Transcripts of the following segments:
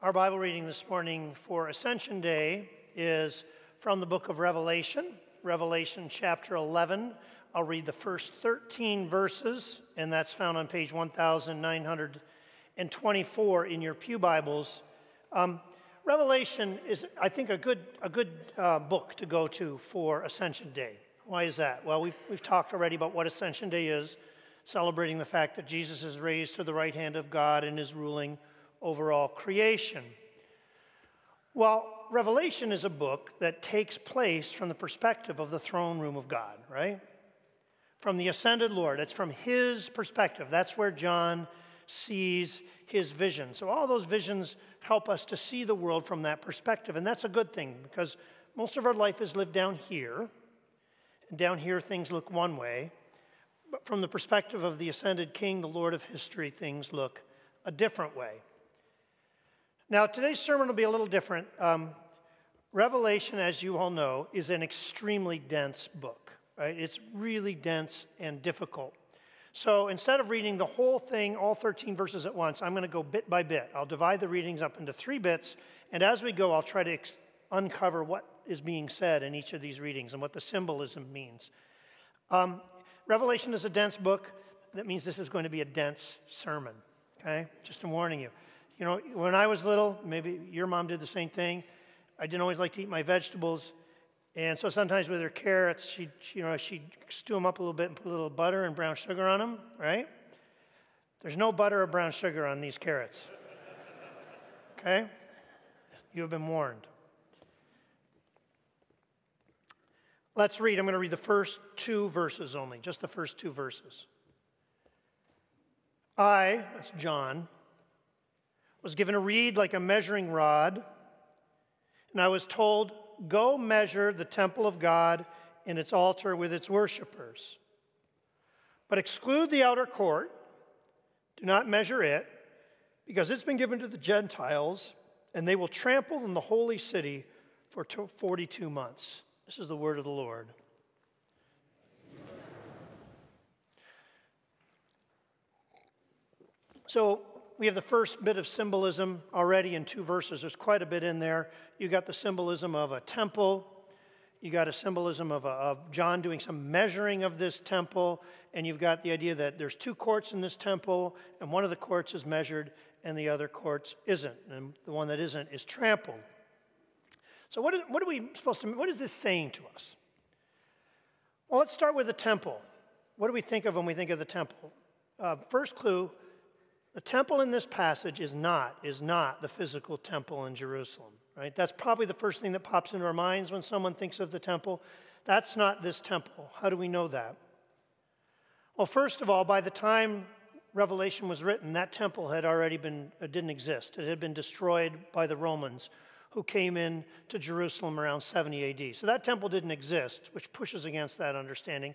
Our Bible reading this morning for Ascension Day is from the book of Revelation, Revelation chapter 11. I'll read the first 13 verses, and that's found on page 1924 in your Pew Bibles. Um, Revelation is, I think, a good, a good uh, book to go to for Ascension Day. Why is that? Well, we've, we've talked already about what Ascension Day is, celebrating the fact that Jesus is raised to the right hand of God and is ruling over all creation. Well, Revelation is a book that takes place from the perspective of the throne room of God, right? From the ascended Lord. It's from his perspective. That's where John sees his vision. So, all those visions help us to see the world from that perspective. And that's a good thing because most of our life is lived down here. And down here, things look one way. But from the perspective of the ascended king, the Lord of history, things look a different way. Now, today's sermon will be a little different. Um, Revelation, as you all know, is an extremely dense book, right? It's really dense and difficult. So instead of reading the whole thing, all 13 verses at once, I'm going to go bit by bit. I'll divide the readings up into three bits, and as we go, I'll try to ex- uncover what is being said in each of these readings and what the symbolism means. Um, Revelation is a dense book. That means this is going to be a dense sermon, okay? Just I'm warning you. You know, when I was little, maybe your mom did the same thing. I didn't always like to eat my vegetables. And so sometimes with her carrots, she'd, you know, she'd stew them up a little bit and put a little butter and brown sugar on them, right? There's no butter or brown sugar on these carrots. Okay? You have been warned. Let's read. I'm going to read the first two verses only, just the first two verses. I, that's John, was given a reed like a measuring rod, and I was told, Go measure the temple of God and its altar with its worshippers. But exclude the outer court, do not measure it, because it's been given to the Gentiles, and they will trample in the holy city for 42 months. This is the word of the Lord. So, we have the first bit of symbolism already in two verses. There's quite a bit in there. You got the symbolism of a temple. You got a symbolism of, a, of John doing some measuring of this temple. And you've got the idea that there's two courts in this temple, and one of the courts is measured, and the other courts isn't. And the one that isn't is trampled. So, what, is, what are we supposed to, what is this saying to us? Well, let's start with the temple. What do we think of when we think of the temple? Uh, first clue the temple in this passage is not, is not the physical temple in Jerusalem, right? That's probably the first thing that pops into our minds when someone thinks of the temple. That's not this temple. How do we know that? Well, first of all, by the time Revelation was written, that temple had already been, it didn't exist. It had been destroyed by the Romans who came in to Jerusalem around 70 AD. So that temple didn't exist, which pushes against that understanding.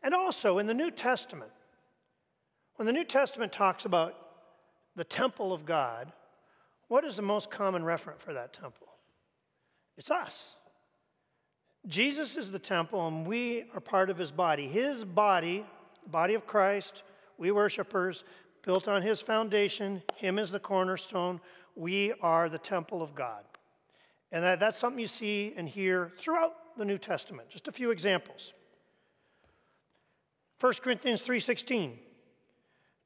And also in the New Testament, when the New Testament talks about the temple of God, what is the most common referent for that temple? It's us. Jesus is the temple, and we are part of his body. His body, the body of Christ, we worshipers, built on his foundation, him is the cornerstone. We are the temple of God. And that, that's something you see and hear throughout the New Testament. Just a few examples. 1 Corinthians 3:16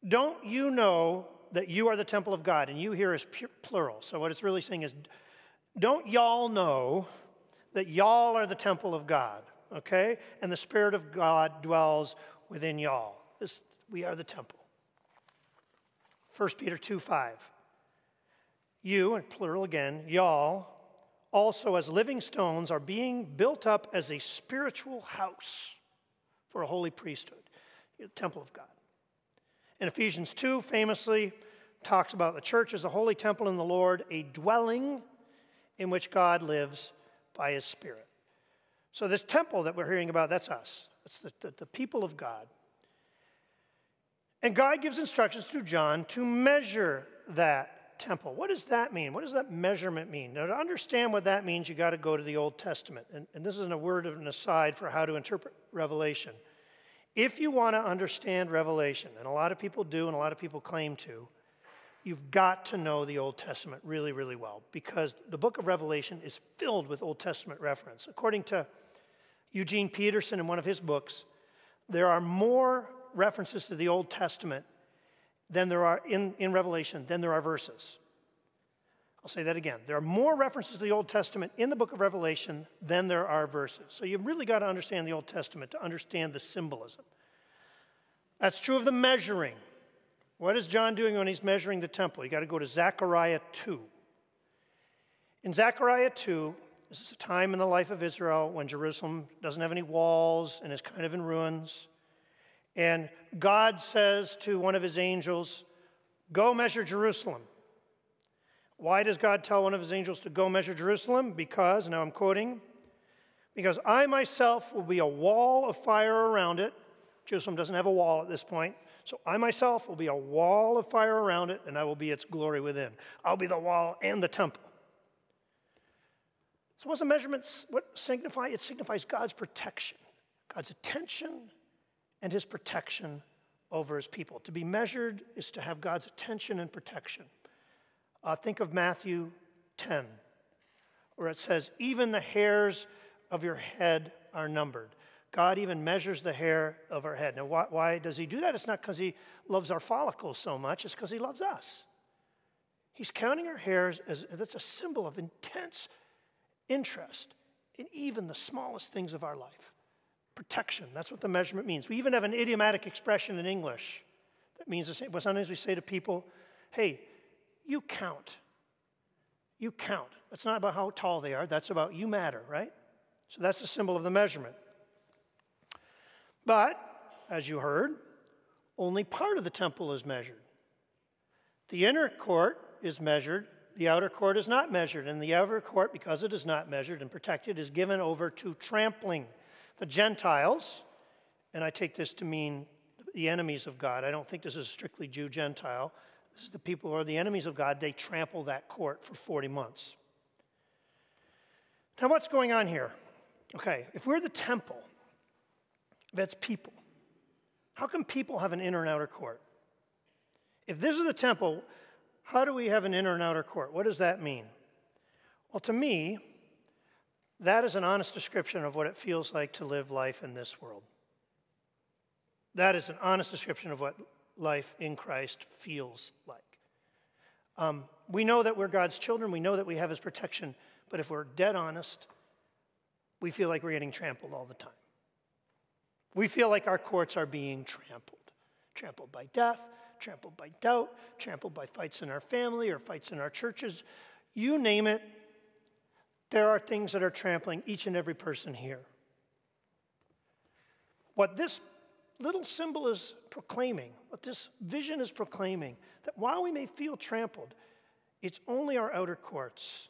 don't you know that you are the temple of God? And you here is plural. So what it's really saying is, don't y'all know that y'all are the temple of God, okay? And the Spirit of God dwells within y'all. This, we are the temple. 1 Peter 2 5. You, and plural again, y'all, also as living stones, are being built up as a spiritual house for a holy priesthood, the temple of God. In Ephesians 2, famously talks about the church as a holy temple in the Lord, a dwelling in which God lives by his Spirit. So, this temple that we're hearing about, that's us. It's the, the, the people of God. And God gives instructions through John to measure that temple. What does that mean? What does that measurement mean? Now, to understand what that means, you got to go to the Old Testament. And, and this isn't a word of an aside for how to interpret Revelation. If you want to understand Revelation, and a lot of people do, and a lot of people claim to, you've got to know the Old Testament really, really well because the book of Revelation is filled with Old Testament reference. According to Eugene Peterson in one of his books, there are more references to the Old Testament than there are in, in Revelation than there are verses. I'll say that again. There are more references to the Old Testament in the book of Revelation than there are verses. So you've really got to understand the Old Testament to understand the symbolism. That's true of the measuring. What is John doing when he's measuring the temple? You got to go to Zechariah 2. In Zechariah 2, this is a time in the life of Israel when Jerusalem doesn't have any walls and is kind of in ruins. And God says to one of his angels, Go measure Jerusalem. Why does God tell one of his angels to go measure Jerusalem? Because, now I'm quoting, because I myself will be a wall of fire around it. Jerusalem doesn't have a wall at this point. So I myself will be a wall of fire around it, and I will be its glory within. I'll be the wall and the temple. So what's the measurements? What signify? It signifies God's protection, God's attention and his protection over his people. To be measured is to have God's attention and protection. Uh, think of Matthew 10, where it says, Even the hairs of your head are numbered. God even measures the hair of our head. Now, why, why does He do that? It's not because He loves our follicles so much, it's because He loves us. He's counting our hairs as that's a symbol of intense interest in even the smallest things of our life. Protection, that's what the measurement means. We even have an idiomatic expression in English that means the same. But sometimes we say to people, hey, you count. You count. That's not about how tall they are, that's about you matter, right? So that's the symbol of the measurement. But, as you heard, only part of the temple is measured. The inner court is measured, the outer court is not measured, and the outer court, because it is not measured and protected, is given over to trampling. The Gentiles, and I take this to mean the enemies of God, I don't think this is strictly Jew Gentile. This is the people who are the enemies of God, they trample that court for 40 months. Now, what's going on here? Okay, if we're the temple, that's people. How can people have an inner and outer court? If this is the temple, how do we have an inner and outer court? What does that mean? Well, to me, that is an honest description of what it feels like to live life in this world. That is an honest description of what life in Christ feels like. Um, we know that we're God's children, we know that we have His protection, but if we're dead honest, we feel like we're getting trampled all the time. We feel like our courts are being trampled trampled by death, trampled by doubt, trampled by fights in our family or fights in our churches. You name it, there are things that are trampling each and every person here. What this little symbol is proclaiming, what this vision is proclaiming, that while we may feel trampled, it's only our outer courts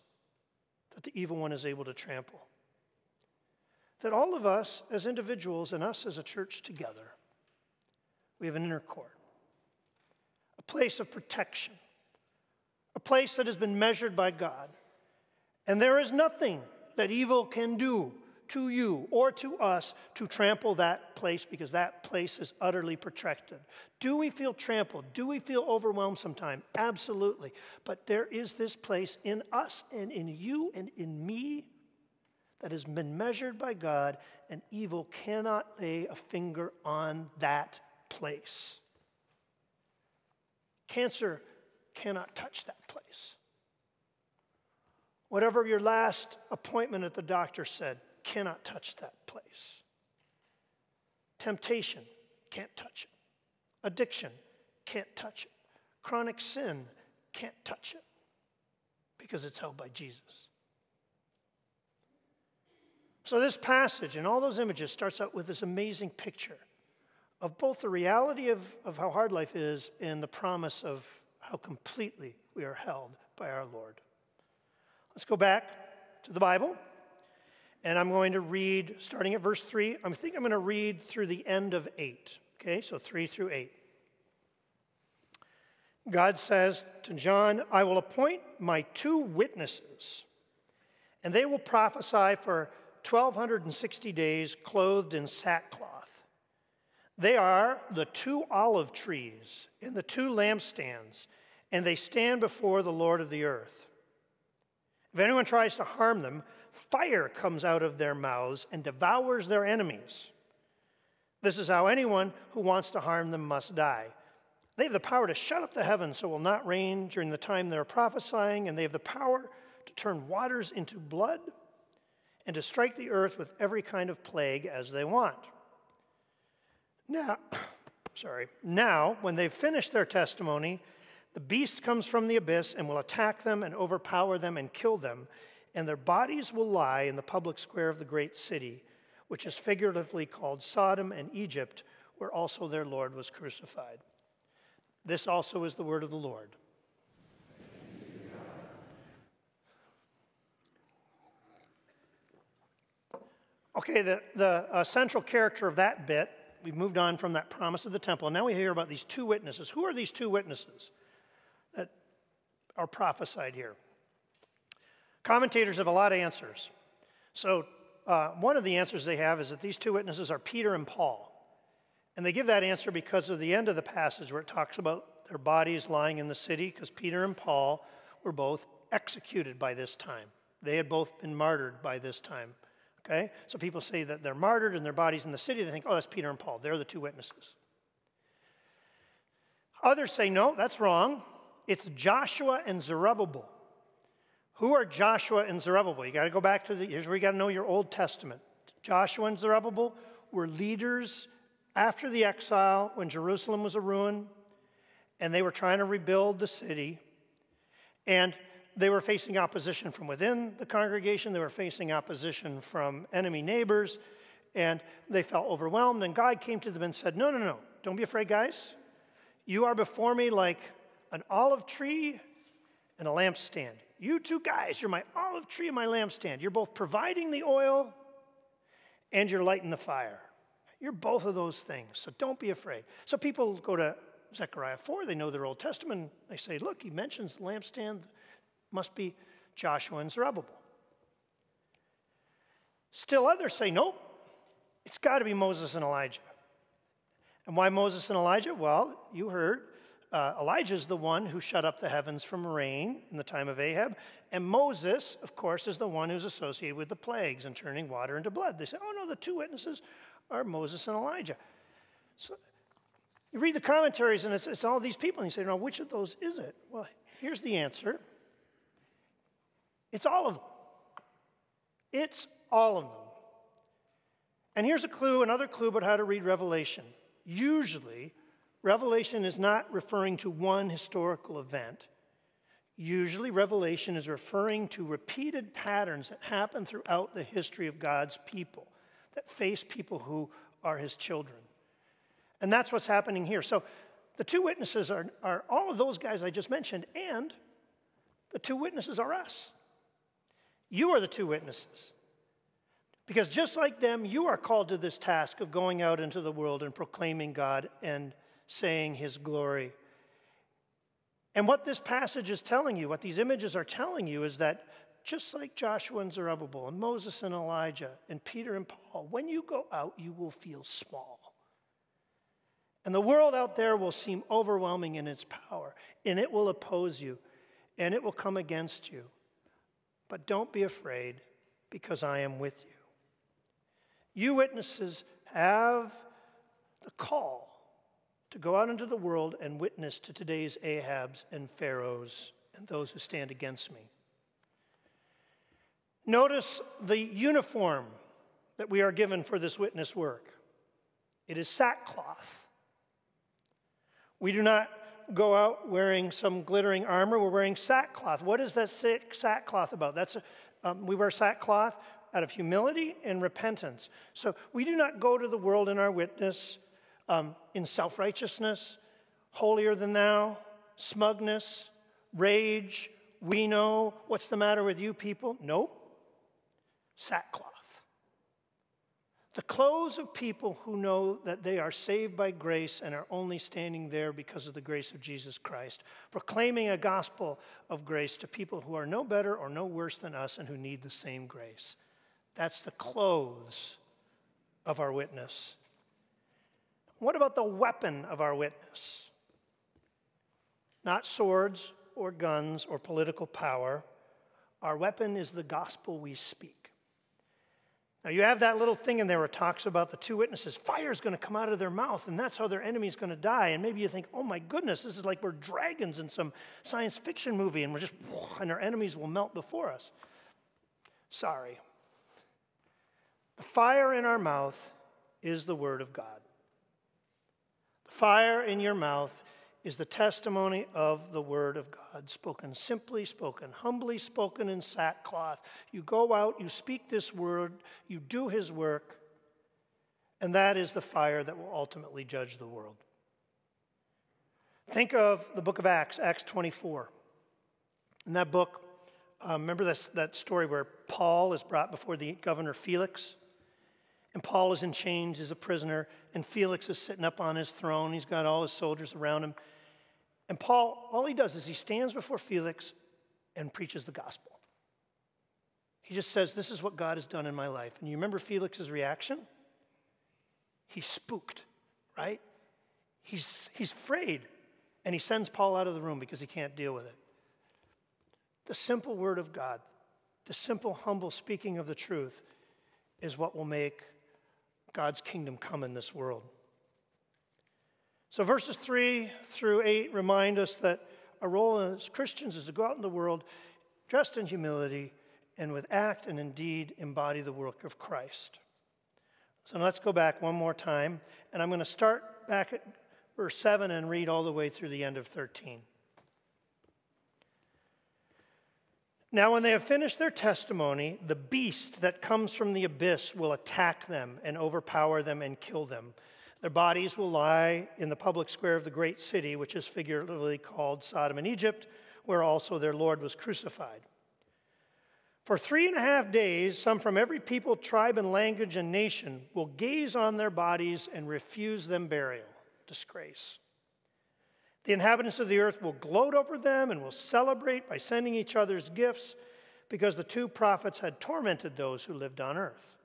that the evil one is able to trample that all of us as individuals and us as a church together, we have an inner court, a place of protection, a place that has been measured by God. And there is nothing that evil can do to you or to us to trample that place because that place is utterly protected. Do we feel trampled? Do we feel overwhelmed sometimes? Absolutely. But there is this place in us and in you and in me that has been measured by God, and evil cannot lay a finger on that place. Cancer cannot touch that place. Whatever your last appointment at the doctor said cannot touch that place. Temptation can't touch it. Addiction can't touch it. Chronic sin can't touch it because it's held by Jesus. So, this passage and all those images starts out with this amazing picture of both the reality of, of how hard life is and the promise of how completely we are held by our Lord. Let's go back to the Bible, and I'm going to read, starting at verse 3, I think I'm going to read through the end of 8. Okay, so 3 through 8. God says to John, I will appoint my two witnesses, and they will prophesy for 1,260 days clothed in sackcloth. They are the two olive trees and the two lampstands. and they stand before the Lord of the earth. If anyone tries to harm them, fire comes out of their mouths and devours their enemies. This is how anyone who wants to harm them must die. They have the power to shut up the heavens so it will not rain during the time they're prophesying, and they have the power to turn waters into blood and to strike the earth with every kind of plague as they want. Now, sorry, now, when they've finished their testimony, the beast comes from the abyss and will attack them and overpower them and kill them, and their bodies will lie in the public square of the great city, which is figuratively called Sodom and Egypt, where also their Lord was crucified. This also is the word of the Lord. Okay, the, the uh, central character of that bit, we've moved on from that promise of the temple. And Now we hear about these two witnesses. Who are these two witnesses that are prophesied here? Commentators have a lot of answers. So, uh, one of the answers they have is that these two witnesses are Peter and Paul. And they give that answer because of the end of the passage where it talks about their bodies lying in the city, because Peter and Paul were both executed by this time. They had both been martyred by this time. Okay? So people say that they're martyred and their bodies in the city. They think, oh, that's Peter and Paul. They're the two witnesses. Others say, no, that's wrong. It's Joshua and Zerubbabel. Who are Joshua and Zerubbabel? You got to go back to the, here's where you got to know your Old Testament. Joshua and Zerubbabel were leaders after the exile when Jerusalem was a ruin and they were trying to rebuild the city. And they were facing opposition from within the congregation, they were facing opposition from enemy neighbors, and they felt overwhelmed. And God came to them and said, No, no, no, don't be afraid, guys. You are before me like an olive tree and a lampstand. You two guys, you're my olive tree and my lampstand. You're both providing the oil and you're lighting the fire. You're both of those things, so don't be afraid. So people go to Zechariah 4, they know their Old Testament. They say, Look, he mentions the lampstand, must be Joshua and Zerubbabel. Still others say, nope, it's got to be Moses and Elijah. And why Moses and Elijah? Well, you heard uh, Elijah is the one who shut up the heavens from rain in the time of Ahab. And Moses, of course, is the one who's associated with the plagues and turning water into blood. They say, oh no, the two witnesses are Moses and Elijah. So you read the commentaries and it's, it's all these people, and you say, no, which of those is it? Well, here's the answer it's all of them. It's all of them. And here's a clue, another clue about how to read Revelation. Usually, Revelation is not referring to one historical event. Usually, Revelation is referring to repeated patterns that happen throughout the history of God's people, that face people who are his children. And that's what's happening here. So, the two witnesses are, are all of those guys I just mentioned, and the two witnesses are us. You are the two witnesses. Because just like them, you are called to this task of going out into the world and proclaiming God and saying His glory. And what this passage is telling you, what these images are telling you, is that just like Joshua and Zerubbabel and Moses and Elijah and Peter and Paul, when you go out, you will feel small. And the world out there will seem overwhelming in its power, and it will oppose you, and it will come against you. But don't be afraid, because I am with you. You witnesses have the call to go out into the world and witness to today's Ahabs and Pharaohs and those who stand against me. Notice the uniform that we are given for this witness work it is sackcloth. We do not go out wearing some glittering armor. We're wearing sackcloth. What is that sackcloth about? That's a, um, we wear sackcloth out of humility and repentance. So we do not go to the world in our witness um, in self righteousness, holier than thou, smugness, rage. We know what's the matter with you people. Nope. Sackcloth. The clothes of people who know that they are saved by grace and are only standing there because of the grace of Jesus Christ, proclaiming a gospel of grace to people who are no better or no worse than us and who need the same grace. That's the clothes of our witness. What about the weapon of our witness? not swords or guns or political power. Our weapon is the gospel we speak. Now, you have that little thing in there where it talks about the two witnesses. Fire is going to come out of their mouth, and that's how their enemy is going to die. And maybe you think, oh my goodness, this is like we're dragons in some science fiction movie, and we're just, and our enemies will melt before us. Sorry. The fire in our mouth is the Word of God. Fire in your mouth is the testimony of the Word of God, spoken simply, spoken humbly, spoken in sackcloth. You go out, you speak this word, you do His work, and that is the fire that will ultimately judge the world. Think of the book of Acts, Acts 24. In that book, uh, remember this, that story where Paul is brought before the governor Felix? And Paul is in chains, is a prisoner, and Felix is sitting up on his throne. He's got all his soldiers around him. And Paul, all he does is he stands before Felix and preaches the gospel. He just says, This is what God has done in my life. And you remember Felix's reaction? He's spooked, right? He's, he's afraid. And he sends Paul out of the room because he can't deal with it. The simple word of God, the simple, humble speaking of the truth, is what will make God's kingdom come in this world. So, verses 3 through 8 remind us that our role as Christians is to go out in the world dressed in humility and with act and indeed embody the work of Christ. So, let's go back one more time, and I'm going to start back at verse 7 and read all the way through the end of 13. Now, when they have finished their testimony, the beast that comes from the abyss will attack them and overpower them and kill them. Their bodies will lie in the public square of the great city, which is figuratively called Sodom and Egypt, where also their Lord was crucified. For three and a half days, some from every people, tribe, and language and nation will gaze on their bodies and refuse them burial. Disgrace. The inhabitants of the earth will gloat over them and will celebrate by sending each other's gifts because the two prophets had tormented those who lived on earth.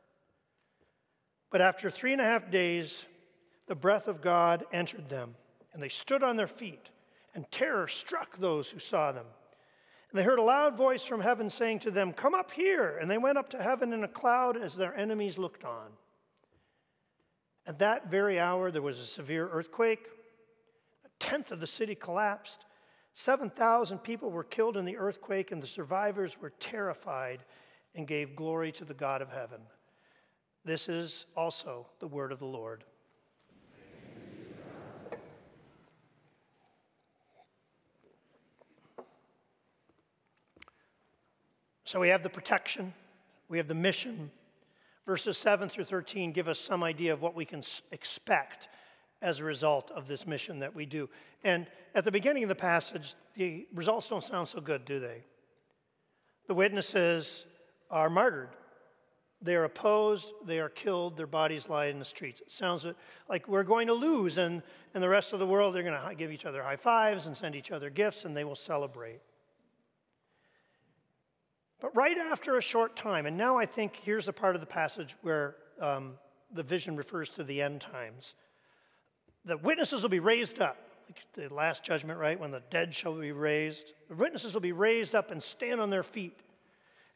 But after three and a half days, the breath of God entered them, and they stood on their feet, and terror struck those who saw them. And they heard a loud voice from heaven saying to them, Come up here. And they went up to heaven in a cloud as their enemies looked on. At that very hour, there was a severe earthquake. Tenth of the city collapsed. 7,000 people were killed in the earthquake, and the survivors were terrified and gave glory to the God of heaven. This is also the word of the Lord. So we have the protection, we have the mission. Verses 7 through 13 give us some idea of what we can expect as a result of this mission that we do. And at the beginning of the passage, the results don't sound so good, do they? The witnesses are martyred. They are opposed, they are killed, their bodies lie in the streets. It sounds like we're going to lose, and, and the rest of the world, they're going to give each other high fives and send each other gifts, and they will celebrate. But right after a short time, and now I think here's a part of the passage where um, the vision refers to the end times. The witnesses will be raised up, like the last judgment, right? When the dead shall be raised. The witnesses will be raised up and stand on their feet.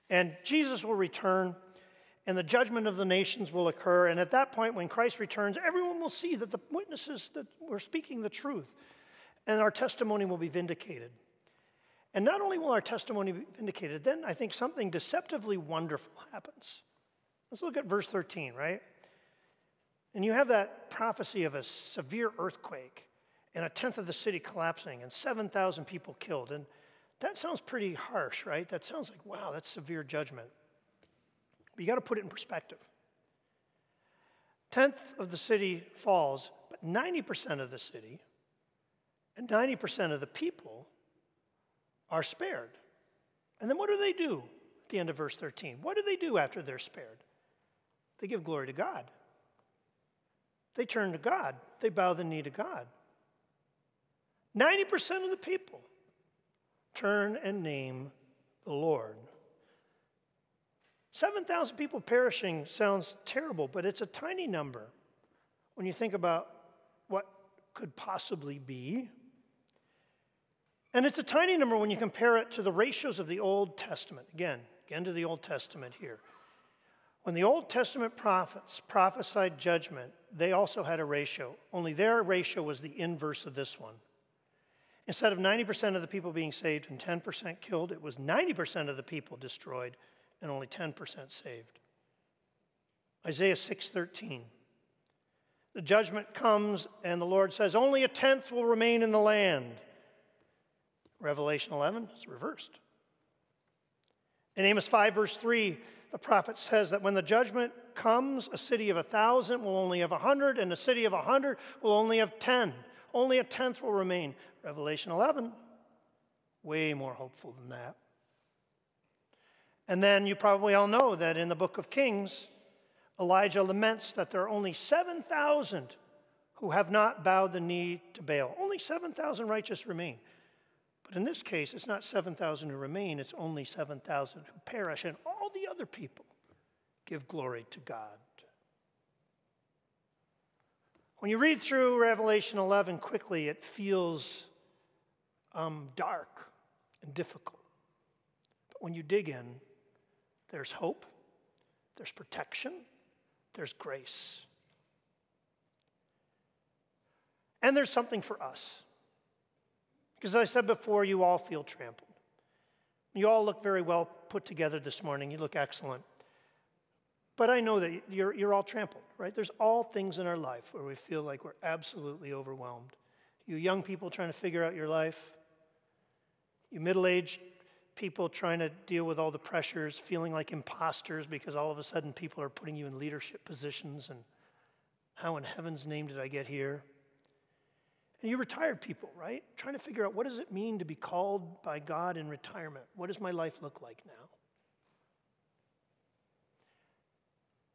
And Jesus will return, and the judgment of the nations will occur. And at that point, when Christ returns, everyone will see that the witnesses that were speaking the truth, and our testimony will be vindicated. And not only will our testimony be vindicated, then I think something deceptively wonderful happens. Let's look at verse 13, right? And you have that prophecy of a severe earthquake and a tenth of the city collapsing and 7,000 people killed. And that sounds pretty harsh, right? That sounds like, wow, that's severe judgment. But you got to put it in perspective. Tenth of the city falls, but 90% of the city and 90% of the people are spared. And then what do they do at the end of verse 13? What do they do after they're spared? They give glory to God. They turn to God, they bow the knee to God. 90% of the people turn and name the Lord. 7,000 people perishing sounds terrible, but it's a tiny number when you think about what could possibly be. And it's a tiny number when you compare it to the ratios of the Old Testament. Again, again to the Old Testament here. When the Old Testament prophets prophesied judgment, they also had a ratio, only their ratio was the inverse of this one. Instead of 90% of the people being saved and 10% killed, it was 90% of the people destroyed and only 10% saved. Isaiah 6:13. The judgment comes and the Lord says, "Only a tenth will remain in the land." Revelation 11 is reversed. In Amos 5, verse 3, the prophet says that when the judgment comes, a city of a thousand will only have a hundred, and a city of a hundred will only have ten. Only a tenth will remain. Revelation 11, way more hopeful than that. And then you probably all know that in the book of Kings, Elijah laments that there are only 7,000 who have not bowed the knee to Baal. Only 7,000 righteous remain. But in this case, it's not 7,000 who remain, it's only 7,000 who perish, and all the other people give glory to God. When you read through Revelation 11 quickly, it feels um, dark and difficult. But when you dig in, there's hope, there's protection, there's grace. And there's something for us. Because as I said before, you all feel trampled. You all look very well put together this morning. You look excellent. But I know that you're, you're all trampled, right? There's all things in our life where we feel like we're absolutely overwhelmed. You young people trying to figure out your life, you middle aged people trying to deal with all the pressures, feeling like imposters because all of a sudden people are putting you in leadership positions and how in heaven's name did I get here? And you retired people, right? Trying to figure out what does it mean to be called by God in retirement? What does my life look like now?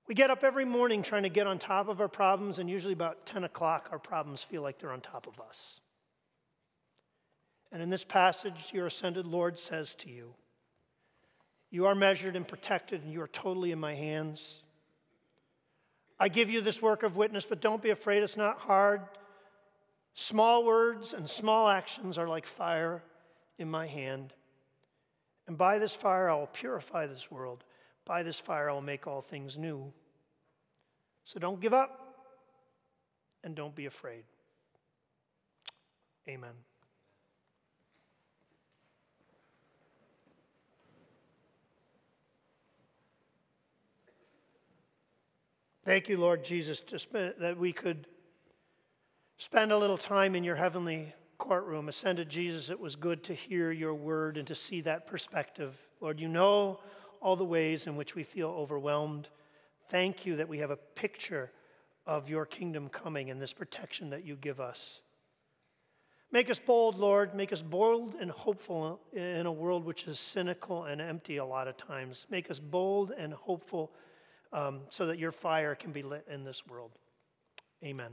We get up every morning trying to get on top of our problems, and usually about 10 o'clock, our problems feel like they're on top of us. And in this passage, your ascended Lord says to you, You are measured and protected, and you are totally in my hands. I give you this work of witness, but don't be afraid, it's not hard. Small words and small actions are like fire in my hand. And by this fire I will purify this world. By this fire I will make all things new. So don't give up and don't be afraid. Amen. Thank you, Lord Jesus, that we could Spend a little time in your heavenly courtroom. Ascended Jesus, it was good to hear your word and to see that perspective. Lord, you know all the ways in which we feel overwhelmed. Thank you that we have a picture of your kingdom coming and this protection that you give us. Make us bold, Lord. Make us bold and hopeful in a world which is cynical and empty a lot of times. Make us bold and hopeful um, so that your fire can be lit in this world. Amen.